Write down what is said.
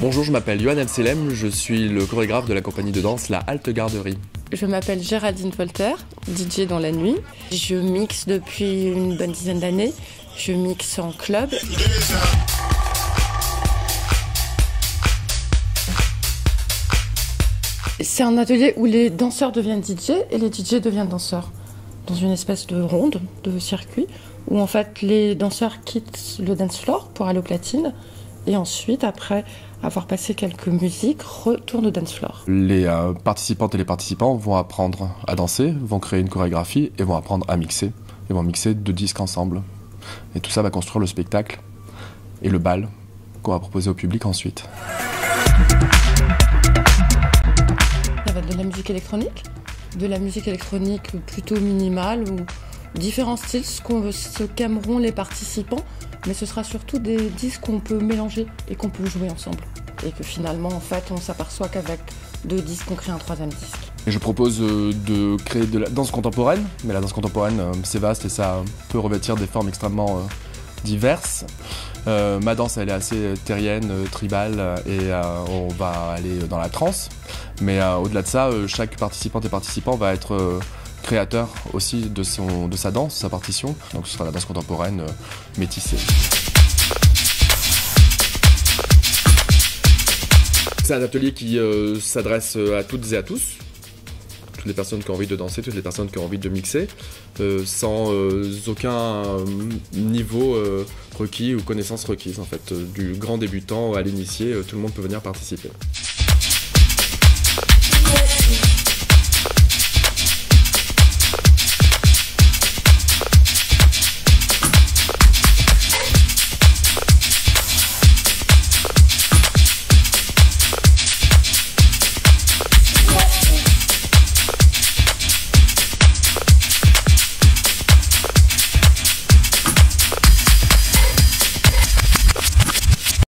Bonjour, je m'appelle Johan Elselem, je suis le chorégraphe de la compagnie de danse La Halte Garderie. Je m'appelle Géraldine Volter, DJ dans la nuit. Je mixe depuis une bonne dizaine d'années. Je mixe en club. C'est un atelier où les danseurs deviennent DJ et les DJ deviennent danseurs. Dans une espèce de ronde, de circuit, où en fait les danseurs quittent le dance floor pour aller au platine et ensuite, après avoir passé quelques musiques, retournent au dance floor. Les euh, participantes et les participants vont apprendre à danser, vont créer une chorégraphie et vont apprendre à mixer. Ils vont mixer deux disques ensemble. Et tout ça va construire le spectacle et le bal qu'on va proposer au public ensuite. Ça va de la musique électronique, de la musique électronique plutôt minimale ou différents styles, ce qu'aimeront les participants, mais ce sera surtout des disques qu'on peut mélanger et qu'on peut jouer ensemble. Et que finalement, en fait, on s'aperçoit qu'avec deux disques, on crée un troisième disque. Et je propose euh, de créer de la danse contemporaine, mais la danse contemporaine, euh, c'est vaste et ça peut revêtir des formes extrêmement euh, diverses. ma danse, elle est assez terrienne, tribale, et on va aller dans la trance. Mais au-delà de ça, chaque participante et participant va être créateur aussi de, son, de sa danse, sa partition. Donc ce sera la danse contemporaine métissée. C'est un atelier qui s'adresse à toutes et à tous, toutes les personnes qui ont envie de danser, toutes les personnes qui ont envie de mixer, euh, sans euh, aucun euh, niveau requis ou connaissance requise en fait. Du grand débutant à l'initié, tout le monde peut venir participer.